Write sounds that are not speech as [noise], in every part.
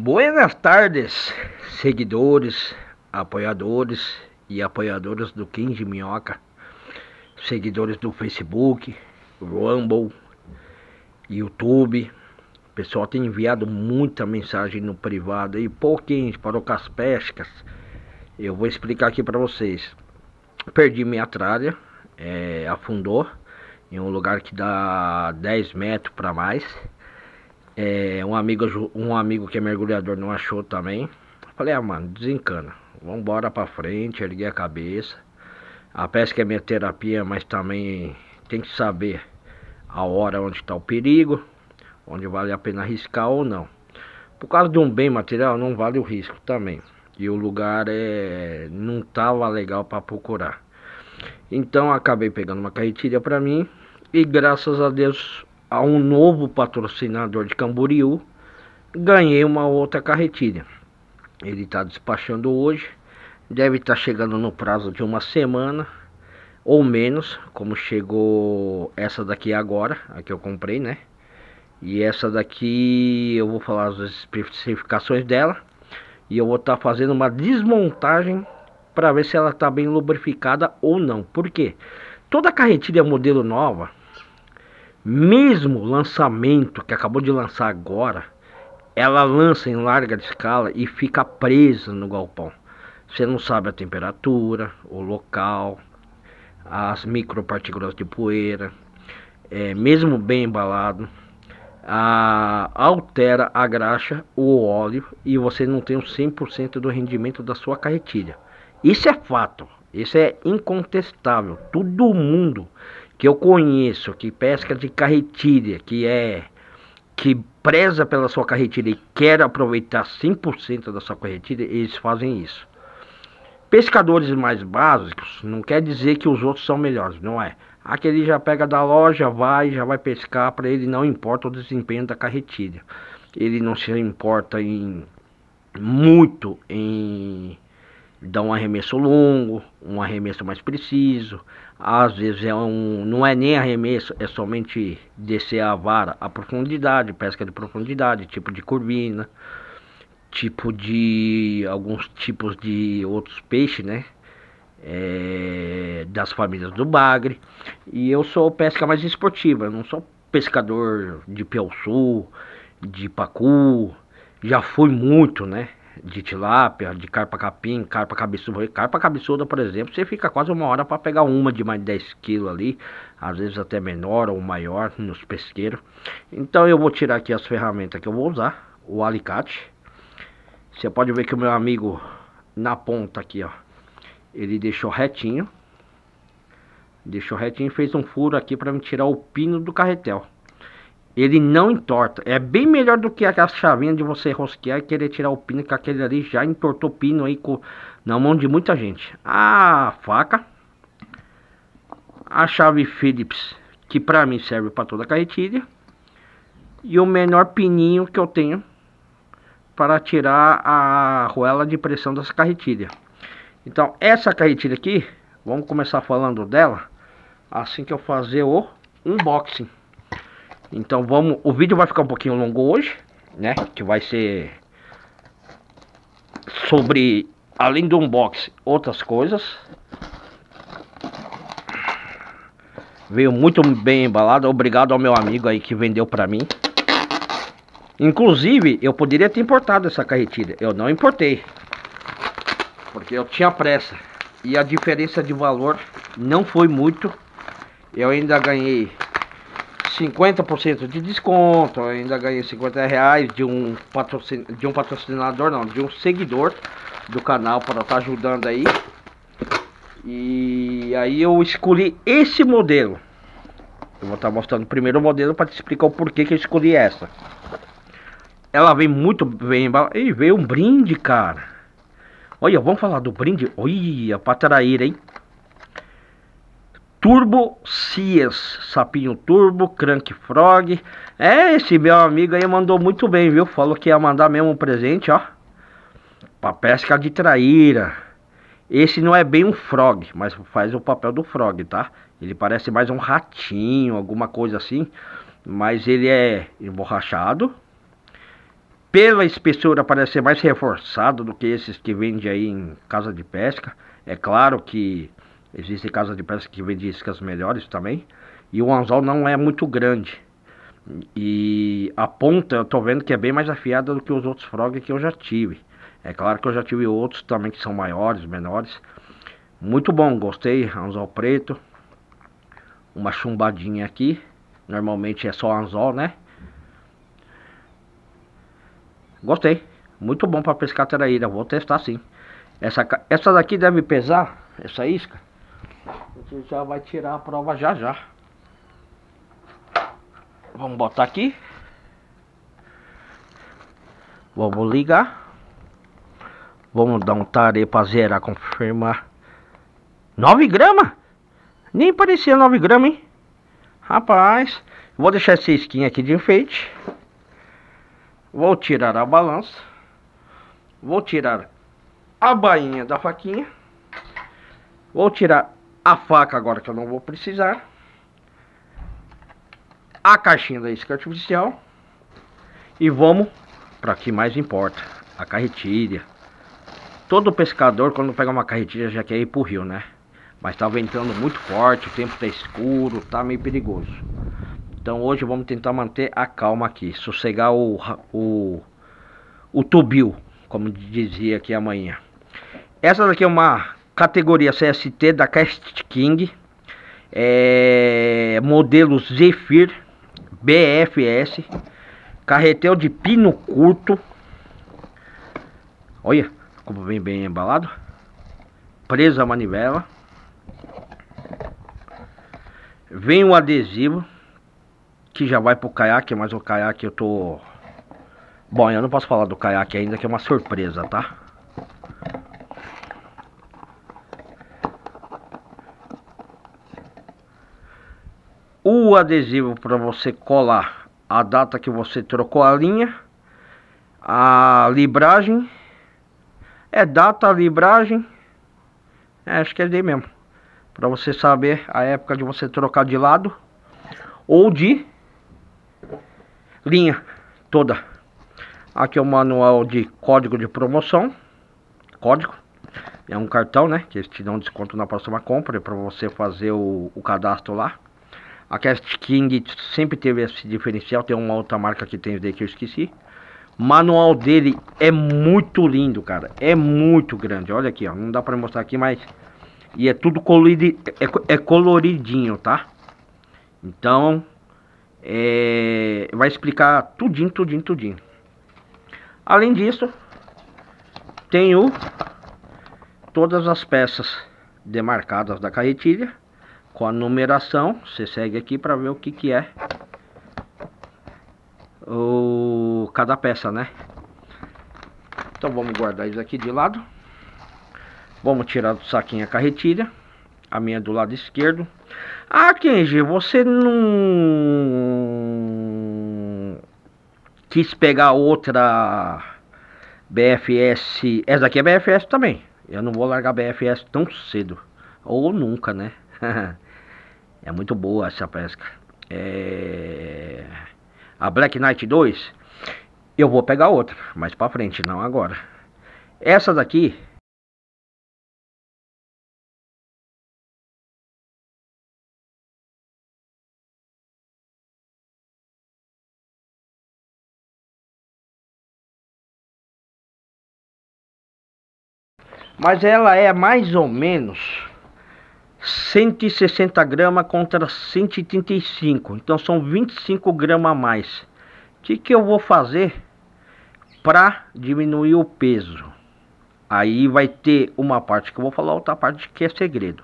Buenas tardes, seguidores, apoiadores e apoiadoras do King Minhoca, seguidores do Facebook, Rumble, YouTube. O pessoal tem enviado muita mensagem no privado e pouquinho para o Caspescas. Eu vou explicar aqui para vocês. Perdi minha tralha, é, afundou em um lugar que dá 10 metros para mais. É, um amigo um amigo que é mergulhador não achou também. Falei, ah mano, desencana. Vambora pra frente, erguei a cabeça. A pesca é minha terapia, mas também tem que saber a hora onde está o perigo, onde vale a pena arriscar ou não. Por causa de um bem material, não vale o risco também. E o lugar é não tava legal para procurar. Então acabei pegando uma carretilha para mim e graças a Deus a um novo patrocinador de Camboriú, ganhei uma outra carretilha. Ele está despachando hoje, deve estar tá chegando no prazo de uma semana ou menos, como chegou essa daqui agora, a que eu comprei, né? E essa daqui eu vou falar as especificações dela e eu vou estar tá fazendo uma desmontagem para ver se ela está bem lubrificada ou não. Por quê? Toda carretilha modelo nova mesmo lançamento que acabou de lançar agora, ela lança em larga escala e fica presa no galpão. Você não sabe a temperatura, o local, as micropartículas de poeira, é, mesmo bem embalado, a, altera a graxa, o óleo e você não tem o 100% do rendimento da sua carretilha. Isso é fato, isso é incontestável. Todo mundo que eu conheço, que pesca de carretilha, que é que preza pela sua carretilha e quer aproveitar 100% da sua carretilha, eles fazem isso. Pescadores mais básicos, não quer dizer que os outros são melhores, não é. Aquele já pega da loja, vai, já vai pescar, para ele não importa o desempenho da carretilha. Ele não se importa em muito em dar um arremesso longo, um arremesso mais preciso. Às vezes é um, não é nem arremesso, é somente descer a vara a profundidade, pesca de profundidade, tipo de curvina, tipo de alguns tipos de outros peixes, né? É, das famílias do bagre. E eu sou pesca mais esportiva, eu não sou pescador de sul, de pacu. Já fui muito, né? De tilápia, de carpa capim, carpa cabeçuda. Carpa cabeçuda, por exemplo, você fica quase uma hora para pegar uma de mais de 10 quilos ali, às vezes até menor ou maior nos pesqueiros. Então eu vou tirar aqui as ferramentas que eu vou usar, o alicate. Você pode ver que o meu amigo na ponta aqui, ó, ele deixou retinho. Deixou retinho e fez um furo aqui para me tirar o pino do carretel ele não entorta. É bem melhor do que aquela chavinha de você rosquear e querer tirar o pino, que aquele ali já entortou pino aí com, na mão de muita gente. A faca, a chave Phillips, que pra mim serve para toda a carretilha, e o menor pininho que eu tenho para tirar a arruela de pressão dessa carretilha. Então, essa carretilha aqui, vamos começar falando dela assim que eu fazer o unboxing. Então vamos, o vídeo vai ficar um pouquinho longo hoje, né? Que vai ser sobre, além do unboxing, outras coisas. Veio muito bem embalado, obrigado ao meu amigo aí que vendeu pra mim. Inclusive, eu poderia ter importado essa carretilha, eu não importei. Porque eu tinha pressa. E a diferença de valor não foi muito. Eu ainda ganhei 50% de desconto, ainda ganhei 50 reais de um, patrocin... de um patrocinador, não, de um seguidor do canal para estar tá ajudando aí. E aí eu escolhi esse modelo. Eu vou estar tá mostrando o primeiro modelo para te explicar o porquê que eu escolhi essa. Ela vem muito bem E veio um brinde, cara. Olha, vamos falar do brinde. Olha, pra trair, hein? Turbo Cias, Sapinho Turbo, Crank Frog. É, esse meu amigo aí mandou muito bem, viu? Falou que ia mandar mesmo um presente, ó. Pra pesca de traíra. Esse não é bem um frog, mas faz o papel do frog, tá? Ele parece mais um ratinho, alguma coisa assim. Mas ele é emborrachado. Pela espessura parece ser mais reforçado do que esses que vende aí em casa de pesca. É claro que existem casas de pesca que vendem iscas melhores também. E o anzol não é muito grande. E a ponta eu tô vendo que é bem mais afiada do que os outros frog que eu já tive. É claro que eu já tive outros também que são maiores, menores. Muito bom, gostei. Anzol preto. Uma chumbadinha aqui. Normalmente é só anzol, né? Gostei. Muito bom para pescar traíra. Vou testar sim. Essa, essa daqui deve pesar, essa isca. A gente já vai tirar a prova já já. Vamos botar aqui. Vamos ligar. Vamos dar um tare para zerar, confirmar. 9 gramas? Nem parecia 9 gramas, hein? Rapaz, vou deixar esse skin aqui de enfeite. Vou tirar a balança. Vou tirar a bainha da faquinha. Vou tirar a faca agora que eu não vou precisar a caixinha da isca artificial e vamos para que mais importa, a carretilha. Todo pescador quando pega uma carretilha já quer ir pro rio, né? Mas tá ventando muito forte, o tempo tá escuro, tá meio perigoso. Então hoje vamos tentar manter a calma aqui, sossegar o, o, o tubio, como dizia aqui amanhã. Essa daqui é uma categoria CST da Cast King, é, modelo Zephyr BFS, carretel de pino curto. Olha como vem bem embalado. Presa a manivela. Vem o adesivo que já vai pro caiaque, mas o caiaque eu tô Bom, eu não posso falar do caiaque ainda que é uma surpresa, tá? O adesivo para você colar a data que você trocou a linha, a libragem, é data, libragem, é, acho que é de mesmo, para você saber a época de você trocar de lado ou de linha toda. Aqui é o manual de código de promoção, código, é um cartão, né, que eles te dão desconto na próxima compra para você fazer o, o cadastro lá. A Cast King sempre teve esse diferencial. Tem uma outra marca que tem que eu esqueci. Manual dele é muito lindo, cara. É muito grande. Olha aqui, ó. Não dá pra mostrar aqui, mas... E é tudo colorido, é, é coloridinho, tá? Então... É... Vai explicar tudinho, tudinho, tudinho. Além disso... Tem o... Todas as peças demarcadas da carretilha com a numeração. Você segue aqui para ver o que que é o cada peça, né? Então vamos guardar isso aqui de lado. Vamos tirar do saquinho a carretilha. A minha do lado esquerdo. Ah, Kenji, você não quis pegar outra BFS. Essa aqui é BFS também. Eu não vou largar BFS tão cedo. Ou nunca, né? [laughs] É muito boa essa pesca. É... A Black Knight 2, eu vou pegar outra, mais pra frente, não agora. Essa daqui... Mas ela é mais ou menos 160 gramas contra 135 então são 25 gramas a mais. O que, que eu vou fazer para diminuir o peso? Aí vai ter uma parte que eu vou falar outra parte que é segredo.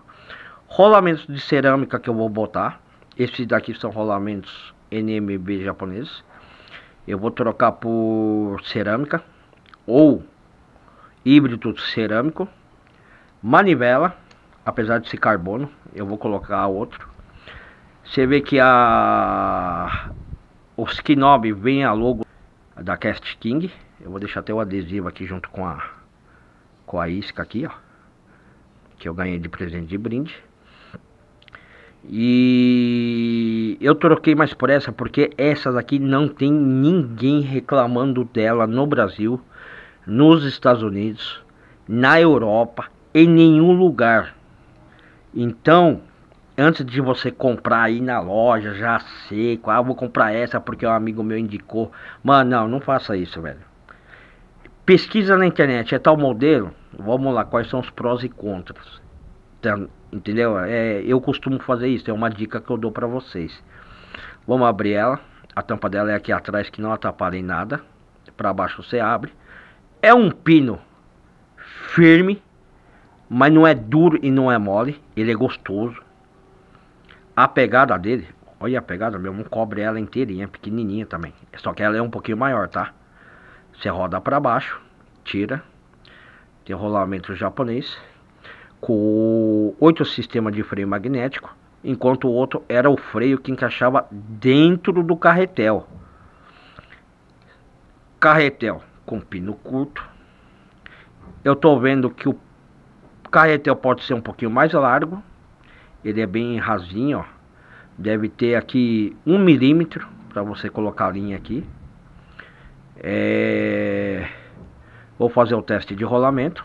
Rolamentos de cerâmica que eu vou botar. Esses daqui são rolamentos NMB japoneses. Eu vou trocar por cerâmica ou híbrido cerâmico manivela apesar de ser carbono, eu vou colocar outro. Você vê que a o Skinob vem a logo da Cast King. Eu vou deixar até o adesivo aqui junto com a com a isca aqui, ó, que eu ganhei de presente de brinde. E eu troquei mais por essa porque essas aqui não tem ninguém reclamando dela no Brasil, nos Estados Unidos, na Europa, em nenhum lugar. Então, antes de você comprar aí na loja, já sei, ah, vou comprar essa porque um amigo meu indicou. Mano, não, não faça isso, velho. Pesquisa na internet, é tal modelo? Vamos lá, quais são os prós e contras? Entendeu? É, eu costumo fazer isso, é uma dica que eu dou pra vocês. Vamos abrir ela. A tampa dela é aqui atrás que não atrapalha em nada. Pra baixo você abre. É um pino firme, mas não é duro e não é mole. Ele é gostoso. A pegada dele, olha a pegada mesmo, cobre ela inteirinha, pequenininha também. Só que ela é um pouquinho maior, tá? Você roda para baixo, tira. Tem rolamento japonês com oito sistemas de freio magnético, enquanto o outro era o freio que encaixava dentro do carretel. Carretel com pino curto. Eu tô vendo que o carretel pode ser um pouquinho mais largo. Ele é bem rasinho, ó. Deve ter aqui um milímetro para você colocar a linha aqui. É... Vou fazer o teste de rolamento.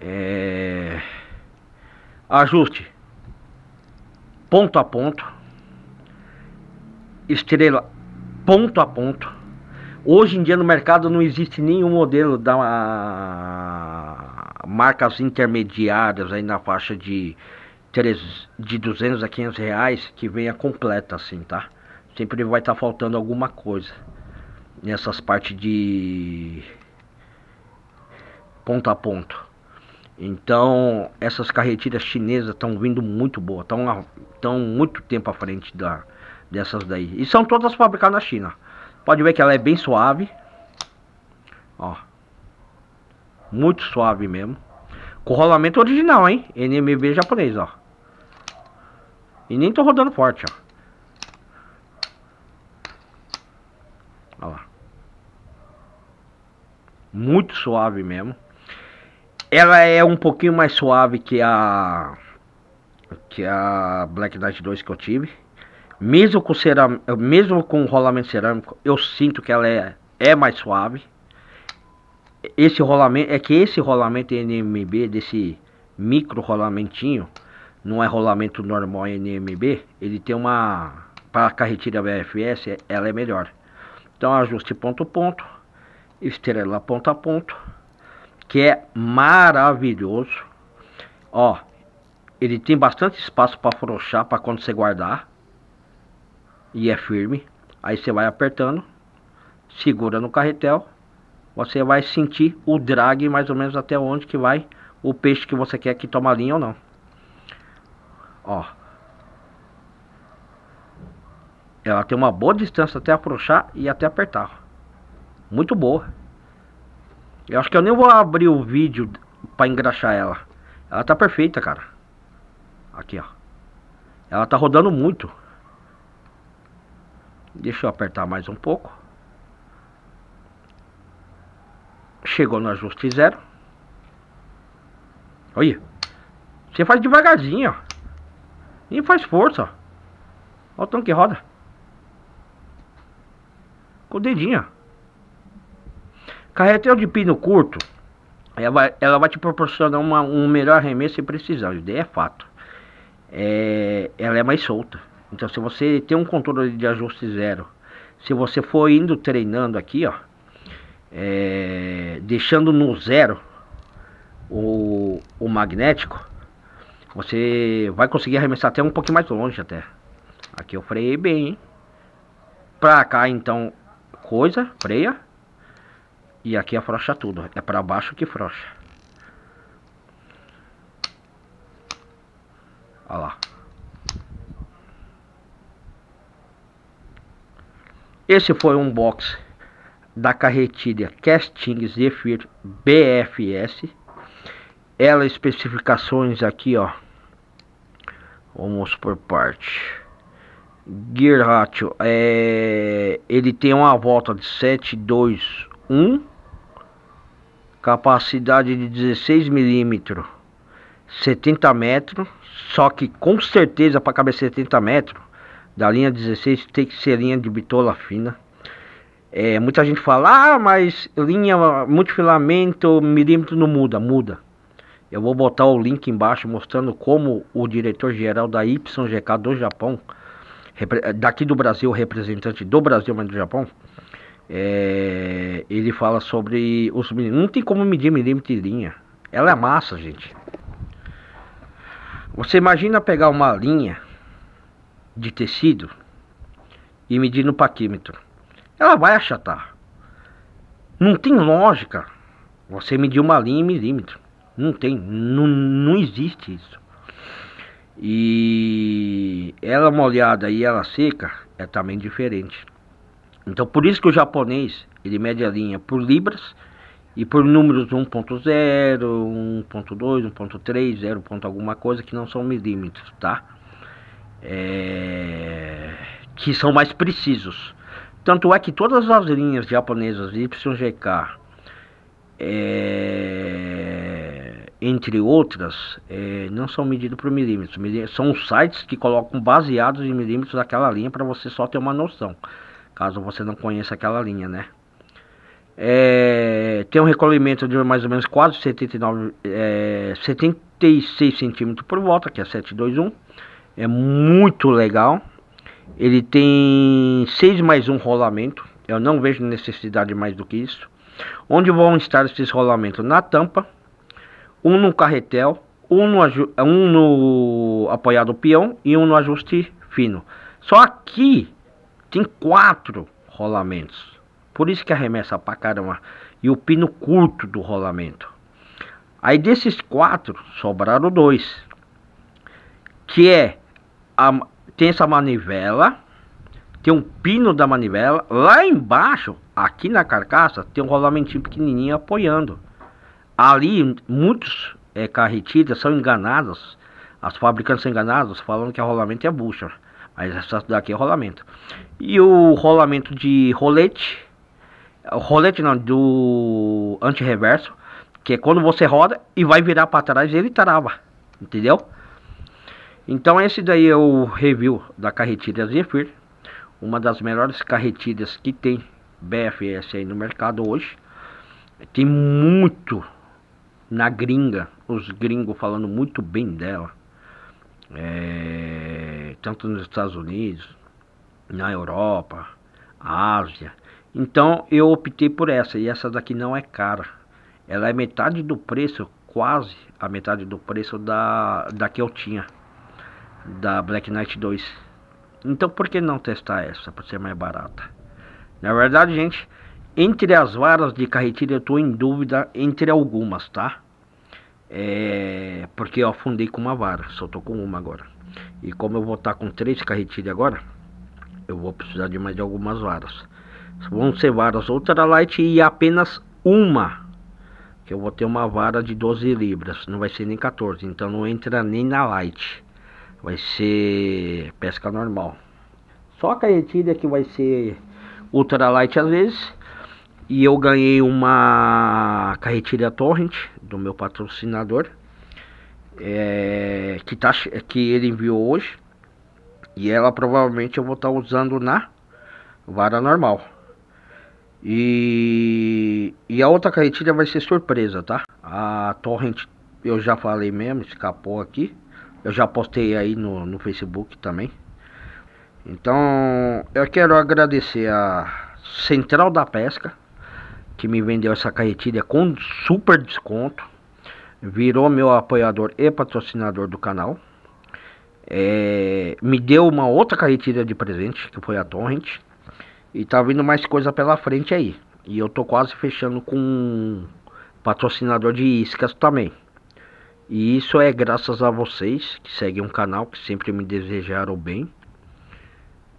É... Ajuste ponto a ponto, estrela ponto a ponto. Hoje em dia no mercado não existe nenhum modelo da marcas intermediárias aí na faixa de 3, de 200 a 500 reais que venha completa assim, tá? Sempre vai estar tá faltando alguma coisa nessas partes de ponto a ponto. Então, essas carretilhas chinesas estão vindo muito boas, estão tão muito tempo à frente da, dessas daí. E são todas fabricadas na China. Pode ver que ela é bem suave. Ó. Muito suave mesmo. Com rolamento original, hein? NMB japonês, ó. E nem tô rodando forte, ó. Olha lá. Muito suave mesmo. Ela é um pouquinho mais suave que a que a Black Knight 2 que eu tive. Mesmo com cerâmico, mesmo com rolamento cerâmico, eu sinto que ela é, é mais suave. Esse rolamento é que esse rolamento NMB desse micro rolamentinho, não é rolamento normal NMB, ele tem uma para a carretilha BFS, ela é melhor. Então ajuste ponto a ponto, estrela ponto a ponto que é maravilhoso. Ó, ele tem bastante espaço para afrouxar para quando você guardar. E é firme. Aí você vai apertando, segura no carretel. Você vai sentir o drag mais ou menos até onde que vai o peixe que você quer que tome a linha ou não. Ó. Ela tem uma boa distância até afrouxar e até apertar. Muito boa. Eu acho que eu nem vou abrir o vídeo pra engraxar ela. Ela tá perfeita, cara. Aqui, ó. Ela tá rodando muito. Deixa eu apertar mais um pouco. Chegou no ajuste zero. Olha. Você faz devagarzinho, ó. Nem faz força, ó. Olha o tanque que roda. Com o dedinho, ó. Carretel de pino curto, ela vai, ela vai te proporcionar uma, um melhor arremesso e precisão, isso é fato. É, ela é mais solta. Então se você tem um controle de ajuste zero, se você for indo treinando aqui, ó, é, deixando no zero o, o magnético, você vai conseguir arremessar até um pouquinho mais longe até. Aqui eu freiei bem, hein? Pra cá então, coisa, freia. E aqui afrouxa tudo. É para baixo que frouxa. Olha lá. Esse foi um box da carretilha Casting Zephyr BFS. Ela especificações aqui, ó. Vamos por parte. Gear ratio é ele tem uma volta de 721 capacidade de 16 milímetros 70 metros, só que com certeza para caber 70 metros, da linha 16 tem que ser linha de bitola fina. É, muita gente fala, ah, mas linha multifilamento, milímetro não muda, muda. Eu vou botar o link embaixo mostrando como o diretor-geral da YGK do Japão, daqui do Brasil, representante do Brasil, mas do Japão, é, ele fala sobre os. Não tem como medir milímetro de linha. Ela é massa, gente. Você imagina pegar uma linha de tecido e medir no paquímetro. Ela vai achatar. Não tem lógica você medir uma linha em milímetro. Não tem, não, não existe isso. E ela molhada e ela seca é também diferente. Então por isso que o japonês ele mede a linha por libras e por números 1.0, 1.2, 1.3, 0. alguma coisa que não são milímetros, tá? É... Que são mais precisos. Tanto é que todas as linhas japonesas YGK, é... entre outras, é... não são medidas por milímetros. São sites que colocam baseados em milímetros daquela linha para você só ter uma noção. Caso você não conheça aquela linha, né? É, tem um recolhimento de mais ou menos quase 79, é, 76 centímetros por volta, que é 721. É muito legal. Ele tem 6 mais um rolamento. Eu não vejo necessidade mais do que isso. Onde vão estar esses rolamentos? Na tampa, um no carretel, um no, um no apoiado peão e um no ajuste fino. Só aqui tem quatro rolamentos. Por isso que arremessa pra caramba. E o pino curto do rolamento. Aí desses quatro, sobraram dois. Que é, a, tem essa manivela, tem um pino da manivela. Lá embaixo, aqui na carcaça, tem um rolamentinho pequenininho apoiando. Ali, muitos é, são enganados. As fabricantes são enganadas falando que o rolamento é bucha. Mas essa daqui é rolamento. E o rolamento de rolete rolete não, do anti-reverso, que é quando você roda e vai virar para trás, ele trava, entendeu? Então esse daí é o review da carretilha Zephyr, uma das melhores carretilhas que tem BFS aí no mercado hoje. Tem muito na gringa, os gringos falando muito bem dela. É, tanto nos Estados Unidos, na Europa, Ásia. Então eu optei por essa e essa daqui não é cara. Ela é metade do preço, quase a metade do preço da, da que eu tinha, da Black Knight 2. Então por que não testar essa para ser mais barata? Na verdade, gente, entre as varas de carretilha eu estou em dúvida entre algumas, tá? É, porque eu afundei com uma vara, só tô com uma agora. E como eu vou estar tá com três carretilhas agora, eu vou precisar de mais de algumas varas. Vão ser varas ultralight e apenas uma. Que eu vou ter uma vara de 12 libras. Não vai ser nem 14. Então não entra nem na light. Vai ser pesca normal. Só a carretilha que vai ser ultralight às vezes. E eu ganhei uma carretilha torrent do meu patrocinador. É, que, tá, que ele enviou hoje. E ela provavelmente eu vou estar tá usando na vara normal. E, e a outra carretilha vai ser surpresa, tá? A Torrent eu já falei mesmo, escapou aqui. Eu já postei aí no, no Facebook também. Então eu quero agradecer a Central da Pesca que me vendeu essa carretilha com super desconto. Virou meu apoiador e patrocinador do canal. É, me deu uma outra carretilha de presente, que foi a Torrent. E tá vindo mais coisa pela frente aí. E eu tô quase fechando com patrocinador de iscas também. E isso é graças a vocês que seguem o canal, que sempre me desejaram bem.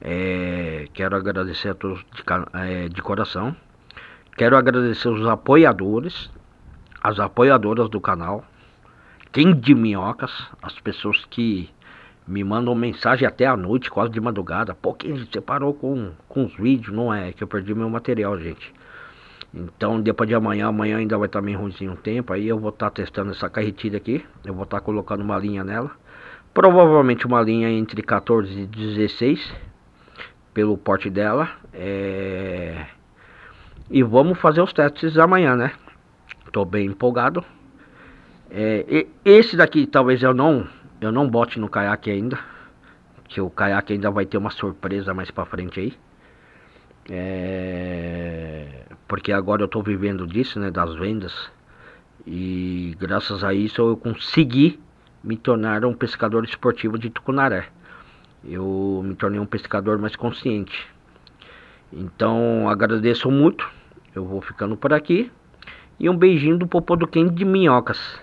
É, quero agradecer a todos de, é, de coração. Quero agradecer os apoiadores, as apoiadoras do canal, quem de minhocas, as pessoas que me mandam mensagem até a noite, quase de madrugada. Pô, quem você parou com, com os vídeos? Não é, que eu perdi meu material, gente. Então depois de amanhã, amanhã ainda vai estar meio ruimzinho o tempo, aí eu vou estar testando essa carretilha aqui, eu vou estar colocando uma linha nela. Provavelmente uma linha entre 14 e 16, pelo porte dela. É... E vamos fazer os testes amanhã, né? Tô bem empolgado. É, esse daqui talvez eu não, eu não bote no caiaque ainda. Que o caiaque ainda vai ter uma surpresa mais pra frente aí. É, porque agora eu estou vivendo disso, né, das vendas. E graças a isso eu consegui me tornar um pescador esportivo de tucunaré. Eu me tornei um pescador mais consciente. Então agradeço muito. Eu vou ficando por aqui. E um beijinho do Popô do Quente de Minhocas.